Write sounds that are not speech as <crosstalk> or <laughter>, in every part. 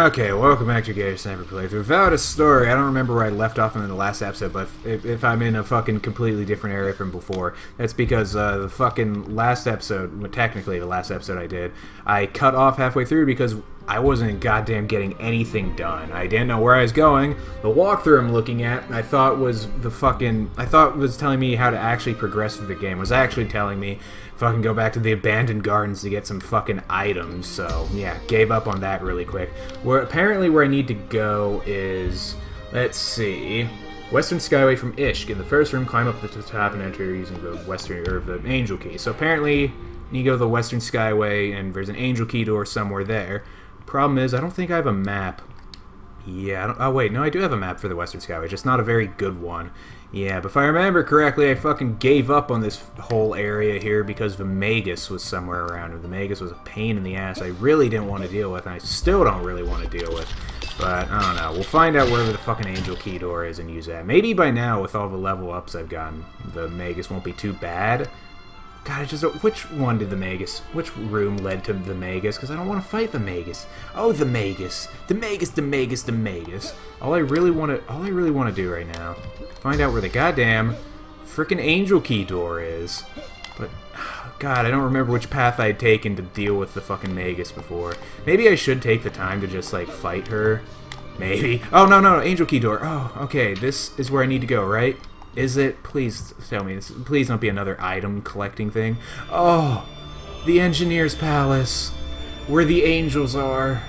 Okay, welcome back to Gator Snapper Playthrough. Valdis Story, I don't remember where I left off in the last episode, but if, if I'm in a fucking completely different area from before, that's because uh, the fucking last episode, well, technically the last episode I did, I cut off halfway through because I wasn't goddamn getting anything done. I didn't know where I was going. The walkthrough I'm looking at, I thought was the fucking, I thought was telling me how to actually progress through the game, was actually telling me fucking go back to the abandoned gardens to get some fucking items. So yeah, gave up on that really quick. Where apparently where I need to go is, let's see, Western Skyway from Ishk. In the first room, climb up to the top and enter using the Western or the Angel Key. So apparently, you go to the Western Skyway and there's an Angel Key door somewhere there. Problem is, I don't think I have a map. Yeah, oh wait, no, I do have a map for the Western Skyway, just not a very good one. Yeah, but if I remember correctly, I fucking gave up on this whole area here because the Magus was somewhere around, the Magus was a pain in the ass I really didn't want to deal with, and I still don't really want to deal with. But, I don't know, we'll find out wherever the fucking Angel Key door is and use that. Maybe by now, with all the level ups I've gotten, the Magus won't be too bad. God, I just don't... which one did the Magus? Which room led to the Magus? Because I don't want to fight the Magus. Oh, the Magus, the Magus, the Magus, the Magus. All I really want to, all I really want to do right now, find out where the goddamn freaking Angel Key door is. But <sighs> God, I don't remember which path I'd taken to deal with the fucking Magus before. Maybe I should take the time to just like fight her. Maybe. Oh no no, no Angel Key door. Oh, okay. This is where I need to go, right? Is it? Please tell me this. Please don't be another item collecting thing. Oh, the Engineer's Palace, where the angels are.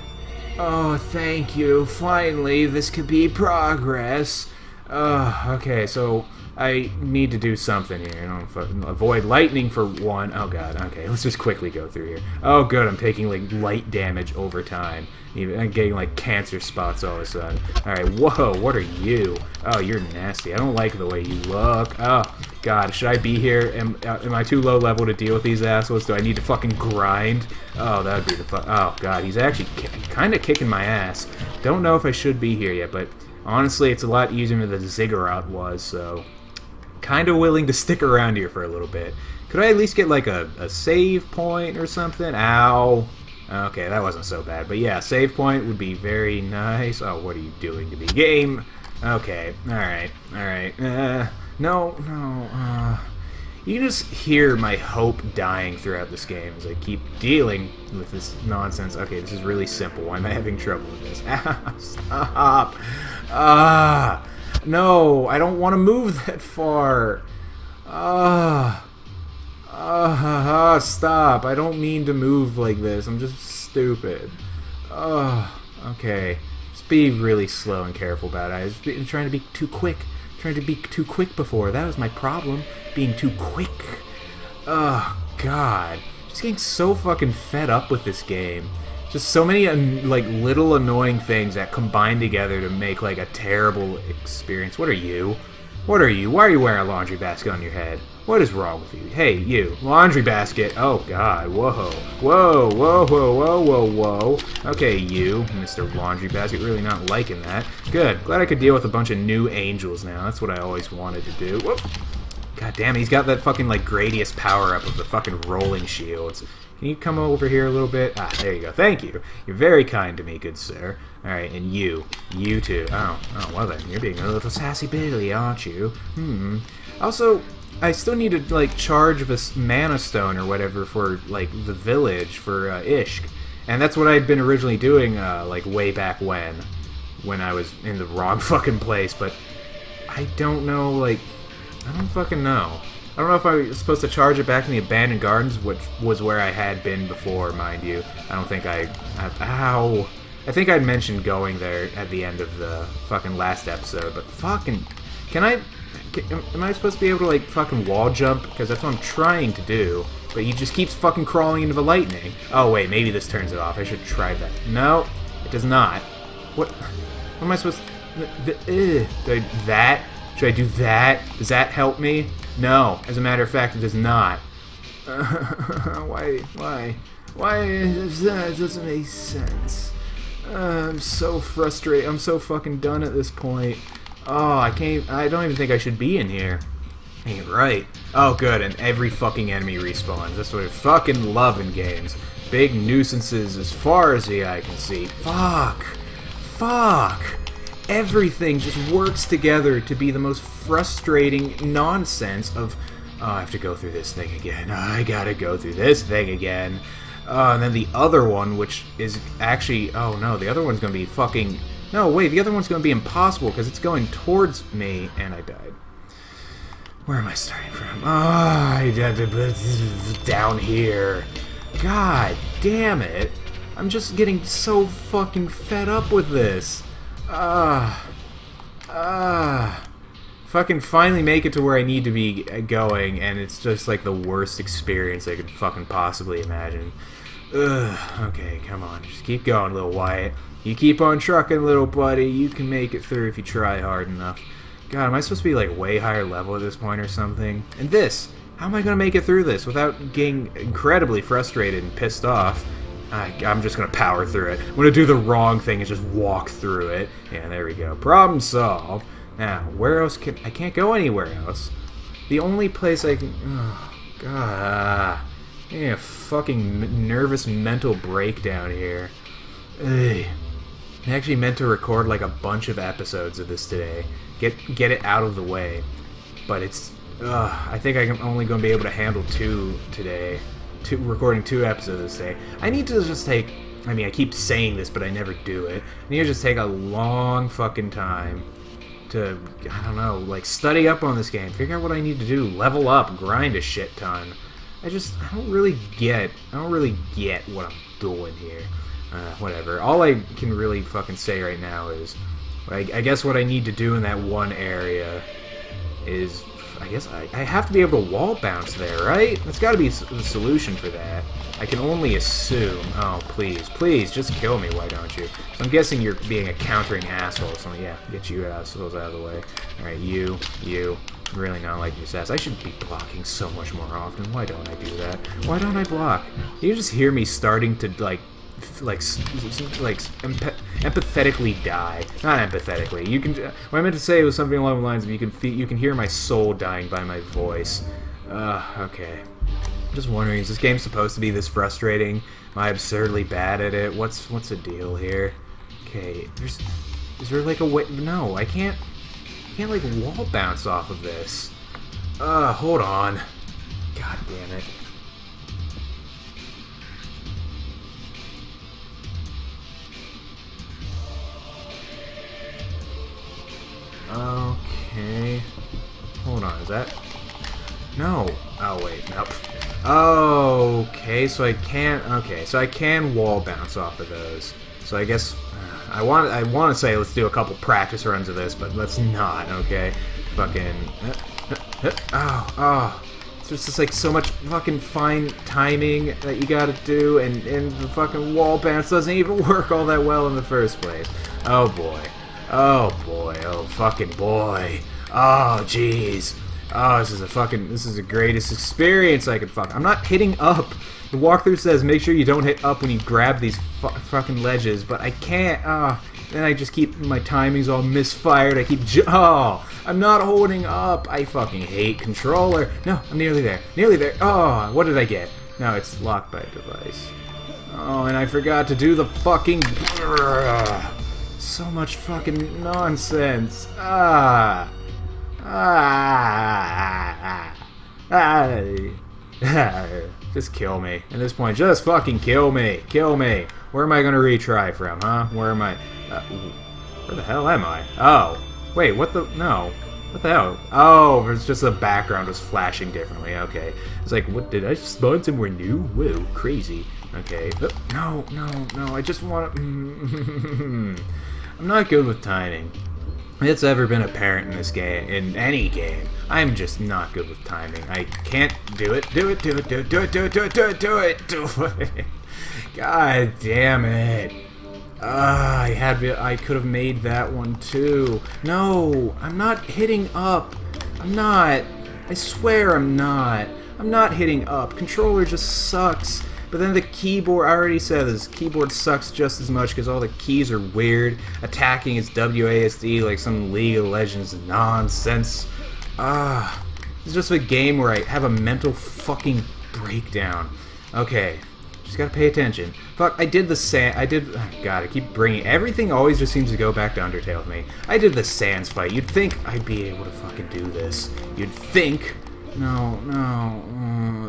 Oh, thank you. Finally, this could be progress. Uh, okay, so I need to do something here. Don't avoid lightning for one. Oh god. Okay, let's just quickly go through here. Oh good, I'm taking like light damage over time. Even I'm getting like cancer spots all of a sudden. All right, whoa, what are you? Oh, you're nasty. I don't like the way you look. Oh god, should I be here? Am, uh, am I too low level to deal with these assholes? Do I need to fucking grind? Oh, that would be the fuck. Oh god, he's actually kind of kicking my ass. Don't know if I should be here yet, but honestly, it's a lot easier than the ziggurat was. So kind of willing to stick around here for a little bit. Could I at least get like a, a save point or something? Ow. Okay, that wasn't so bad. But yeah, save point would be very nice. Oh, what are you doing to me? Game! Okay, alright, alright. Uh, no, no, uh... You can just hear my hope dying throughout this game as I keep dealing with this nonsense. Okay, this is really simple. Why am I having trouble with this? <laughs> Stop! Ah! No, I don't want to move <laughs> that far. Ah. Ah, uh, stop. I don't mean to move like this. I'm just stupid. Oh, okay. Just be really slow and careful about it. I was trying to be too quick. Trying to be too quick before. That was my problem. Being too quick. Oh, God. Just getting so fucking fed up with this game. Just so many like little annoying things that combine together to make like a terrible experience. What are you? What are you? Why are you wearing a laundry basket on your head? What is wrong with you? Hey, you. Laundry basket. Oh, God. Whoa. Whoa, whoa, whoa, whoa, whoa, whoa. Okay, you, Mr. Laundry Basket. Really not liking that. Good. Glad I could deal with a bunch of new angels now. That's what I always wanted to do. Whoop. God damn, he's got that fucking, like, Gradius power-up of the fucking rolling shields. Can you come over here a little bit? Ah, there you go. Thank you. You're very kind to me, good sir. Alright, and you. You too. Oh, oh, well then. You're being a little sassy Billy, aren't you? Hmm. Also, I still need to, like, charge this mana stone or whatever for, like, the village for uh, Ishk. And that's what I'd been originally doing, uh, like, way back when. When I was in the wrong <laughs> fucking place, but I don't know, like, I don't fucking know. I don't know if I was supposed to charge it back in the abandoned gardens, which was where I had been before, mind you. I don't think I... I ow! I think I'd mentioned going there at the end of the fucking last episode, but fucking... Can I... Can, am I supposed to be able to, like, fucking wall jump? Because that's what I'm trying to do. But he just keeps fucking crawling into the lightning. Oh, wait, maybe this turns it off. I should try that. No, it does not. What... What am I supposed to... The, the, do I, that? Should I do that? Does that help me? No, as a matter of fact, it does not. <laughs> Why? Why? Why does that? It doesn't make sense. Uh, I'm so frustrated. I'm so fucking done at this point. Oh, I can't. I don't even think I should be in here. Ain't right. Oh, good. And every fucking enemy respawns. That's what I fucking love in games. Big nuisances as far as the eye can see. Fuck. fuck! Everything just works together to be the most frustrating nonsense of, oh, I have to go through this thing again. Oh, I gotta go through this thing again. Uh, and then the other one, which is actually, oh no, the other one's gonna be fucking, no, wait, the other one's gonna be impossible because it's going towards me, and I died. Where am I starting from? Oh, I down here. God damn it. I'm just getting so fucking fed up with this. Ah. Ah. Fucking finally make it to where I need to be going, and it's just like the worst experience I could fucking possibly imagine. Ugh. Okay, come on. Just keep going, little Wyatt. You keep on trucking, little buddy. You can make it through if you try hard enough. God, am I supposed to be like way higher level at this point or something? And this, how am I going to make it through this without getting incredibly frustrated and pissed off? I, am just to power through it. I'm to do the wrong thing and just walk through it. Yeah, there we go. Problem solved. Now, where else can... I can't go anywhere else. The only place I can... Oh, God. Yeah, fucking nervous mental breakdown here. Ugh. I actually meant to record like a bunch of episodes of this today. Get get it out of the way. But it's uh, I think I'm only going to be able to handle two today. Two recording two episodes today. I need to just take I mean, I keep saying this, but I never do it. I need to just take a long fucking time to, I don't know, like study up on this game, figure out what I need to do, level up, grind a shit ton. I just, I don't really get, I don't really get what I'm doing here. Uh, whatever. All I can really fucking say right now is, I, I guess what I need to do in that one area is, I guess I, I have to be able to wall bounce there, right? That's got to be the solution for that. I can only assume. Oh, please, please, just kill me, why don't you? So I'm guessing you're being a countering asshole, so yeah, get you assholes out of the way. Alright, you, you, really not like your sass. I should be blocking so much more often. Why don't I do that? Why don't I block? You just hear me starting to, like, like like empathetically die. Not empathetically. You can. What I meant to say was something along the lines of you can feel, you can hear my soul dying by my voice. Uh, okay. I'm just wondering, is this game supposed to be this frustrating? Am I absurdly bad at it? What's what's the deal here? Okay, there's is there like a way? No, I can't. I can't like wall bounce off of this. Uh, hold on. God damn it. Okay. Hold on, is that... No. Oh, wait, nope. Okay, so I can't... Okay, so I can wall bounce off of those. So I guess... Uh, I want I want to say let's do a couple practice runs of this, but let's not, okay? Fucking... Uh, uh, uh, oh, oh. It's just like so much fucking fine timing that you gotta do, and, and the fucking wall bounce doesn't even <laughs> work all that well in the first place. Oh boy. Oh boy, oh fucking boy. Oh jeez. Oh, this is a fucking, this is the greatest experience I could fuck. I'm not hitting up. The walkthrough says make sure you don't hit up when you grab these fu fucking ledges, but I can't. Ah, oh, then I just keep, my timing's all misfired. I keep, oh, I'm not holding up. I fucking hate controller. No, I'm nearly there. Nearly there. Oh, what did I get? No, it's locked by device. Oh, and I forgot to do the fucking... So much fucking nonsense. Ah. Ah. Ah. ah. just kill me. At this point, just fucking kill me. Kill me. Where am I gonna retry from, huh? Where am I? Uh, where the hell am I? Oh. Wait, what the? No. What the hell? Oh, it's just the background was flashing differently. Okay. It's like, what, did I spawn somewhere new? Whoa, crazy. Okay. Uh, no, no, no, I just want to... <laughs> I'm not good with timing. It's ever been apparent in this game, in any game. I'm just not good with timing. I can't do it, do it, do it, do it, do it, do it, do it, do it, do it, do it. <laughs> God damn it. Ah, I had, I could have made that one too. No, I'm not hitting up. I'm not. I swear I'm not. I'm not hitting up. Controller just sucks. But then the keyboard, I already said this, keyboard sucks just as much because all the keys are weird. Attacking is WASD like some League of Legends nonsense. Ah, it's just a game where I have a mental fucking breakdown. Okay, Just gotta pay attention. Fuck, I did the sand. I did. Oh God, I keep bringing everything. Always just seems to go back to Undertale with me. I did the Sans fight. You'd think I'd be able to fucking do this. You'd think. No, no.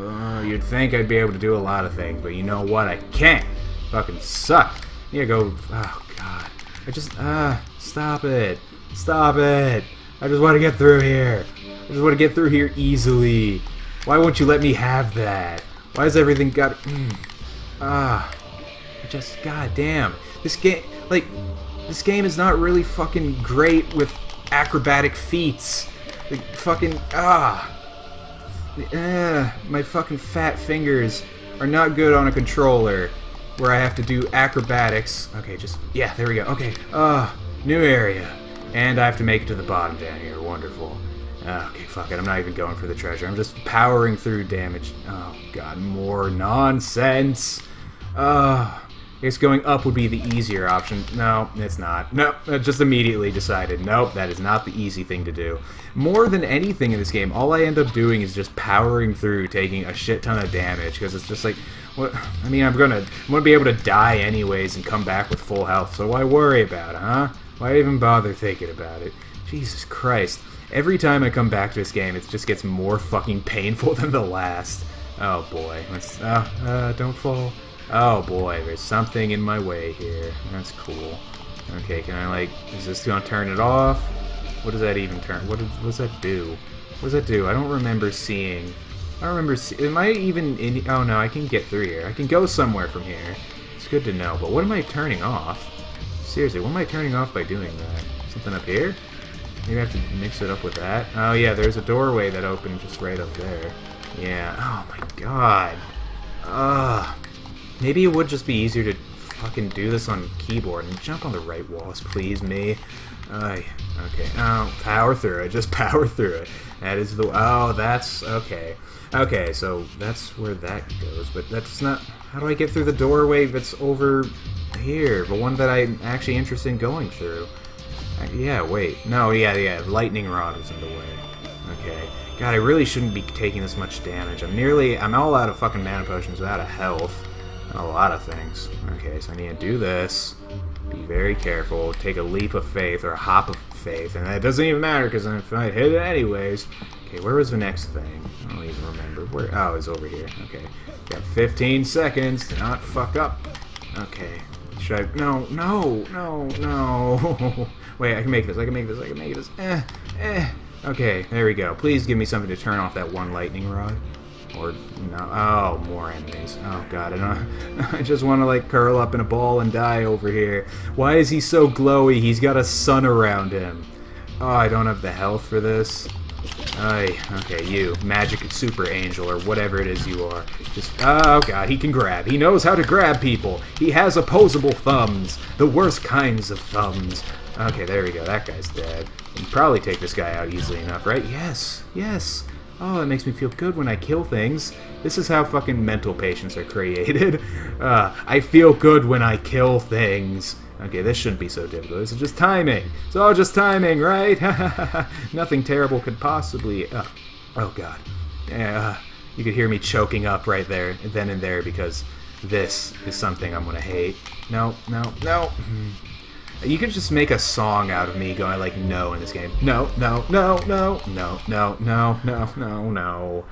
You'd think I'd be able to do a lot of things, but you know what? I can't. Fucking suck. Yeah, go. Oh God. I just. Ah. Uh, stop it. Stop it. I just want to get through here. I just want to get through here easily. Why won't you let me have that? Why has everything got... Mm, ah. Just, goddamn. This game, like, this game is not really fucking great with acrobatic feats. Like, fucking, ah. Uh, my fucking fat fingers are not good on a controller where I have to do acrobatics. Okay, just, yeah, there we go. Okay, uh, new area. And I have to make it to the bottom down here. Wonderful. Okay, fuck it. I'm not even going for the treasure. I'm just powering through damage. Oh, God. More nonsense. Uh, guess going up would be the easier option. No, it's not. No, I just immediately decided, nope, that is not the easy thing to do. More than anything in this game, all I end up doing is just powering through, taking a shit ton of damage, because it's just like, what? I mean, I'm gonna, I'm gonna be able to die anyways and come back with full health, so why worry about it, huh? Why even bother thinking about it? Jesus Christ. Every time I come back to this game, it just gets more fucking painful <laughs> than the last. Oh boy. Let's, uh, uh, don't fall. Oh boy, there's something in my way here. That's cool. Okay, can I like, is this gonna turn it off? What does that even turn, what, what does that do? What does that do? I don't remember seeing. I don't remember see, am I even in, oh no, I can get through here. I can go somewhere from here. It's good to know, but what am I turning off? Seriously, what am I turning off by doing that? Something up here? Maybe I have to mix it up with that. Oh yeah, there's a doorway that opened just right up there. Yeah. Oh my god. Ugh. Maybe it would just be easier to fucking do this on keyboard and jump on the right walls, please, me. Uh, okay. Oh, power through it. Just <laughs> power through it. That is the... Oh, that's... Okay. Okay, so that's where that goes, but that's not... How do I get through the doorway that's over here, the one that I'm actually interested in going through. Uh, yeah, wait. No, yeah, yeah, lightning rod is in the way. Okay. God, I really shouldn't be taking this much damage. I'm nearly, I'm all out of fucking mana potions, out of health. A lot of things. Okay, so I need to do this. Be very careful. Take a leap of faith, or a hop of faith. And that doesn't even matter, because if I hit it anyways. Okay, where was the next thing? I don't even remember. Where? Oh, it's over here. Okay. Got 15 seconds to not fuck up. Okay, should I? No, no, no, no. <laughs> Wait, I can make this. I can make this. I can make this. Eh, eh. Okay, there we go. Please give me something to turn off that one lightning rod. Or no. Oh, more enemies. Oh god, I don't. <laughs> I just want to like curl up in a ball and die over here. Why is he so glowy? He's got a sun around him. Oh, I don't have the health for this. Ay, okay, you, magic super angel, or whatever it is you are. Just, oh god, he can grab. He knows how to grab people. He has opposable thumbs. The worst kinds of thumbs. Okay, there we go. That guy's dead. You probably take this guy out easily enough, right? Yes, yes. Oh, it makes me feel good when I kill things. This is how fucking mental patients are created. <laughs> Uh, I feel good when I kill things. Okay, this shouldn't be so difficult. This is just timing. It's all just timing, right? <laughs> Nothing terrible could possibly... Uh, oh, God. Uh, you could hear me choking up right there, then and there, because this is something I'm going to hate. No, no, no. You could just make a song out of me going like no in this game. No, no, no, no, no, no, no, no, no, no.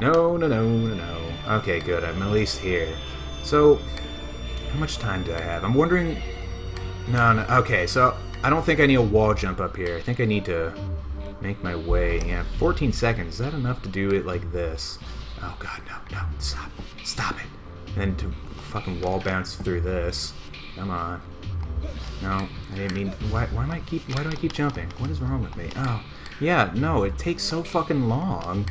No, no, no, no, no. Okay, good. I'm at least here. So, how much time do I have? I'm wondering no, no. Okay, so I don't think I need a wall jump up here. I think I need to make my way. Yeah, 14 seconds. Is that enough to do it like this? Oh god, no, no. Stop. Stop it. And to fucking wall bounce through this. Come on. No, I didn't mean. Why? Why am I keep? Why do I keep jumping? What is wrong with me? Oh, yeah. No, it takes so fucking long.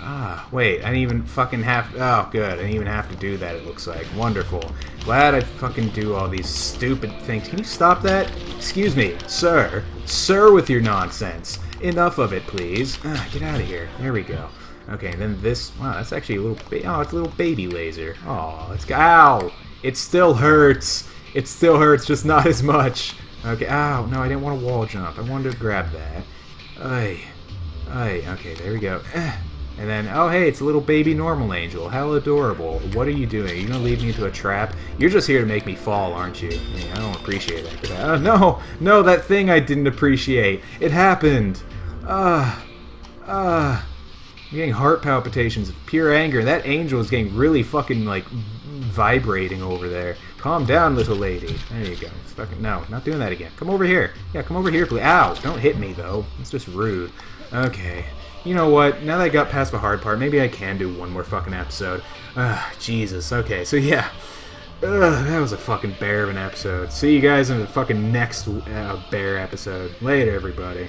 Ah, wait, I didn't even fucking have oh good, I didn't even have to do that it looks like. Wonderful. Glad I fucking do all these stupid things. Can you stop that? Excuse me, sir. Sir with your nonsense. Enough of it, please. Ah, get out of here. There we go. Okay, then this, wow, that's actually a little, oh, it's a little baby laser. Oh, it's, ow! It still hurts. It still hurts, just not as much. Okay, ow, no, I didn't want a wall jump. I wanted to grab that. Ay, ay, okay, there we go. Eh. And then, oh hey, it's a little baby normal angel. How adorable. What are you doing? Are you gonna lead me into a trap? You're just here to make me fall, aren't you? I, I don't appreciate that. Oh, no! No, that thing I didn't appreciate. It happened! Ah. Uh, ah. Uh, I'm getting heart palpitations of pure anger. That angel is getting really fucking, like, vibrating over there. Calm down, little lady. There you go. Fucking, no, not doing that again. Come over here. Yeah, come over here, please. Ow! Don't hit me, though. It's just rude. Okay. You know what? Now that I got past the hard part, maybe I can do one more fucking episode. Ah, Jesus. Okay, so yeah. Ugh, that was a fucking bear of an episode. See you guys in the fucking next uh, bear episode. Later, everybody.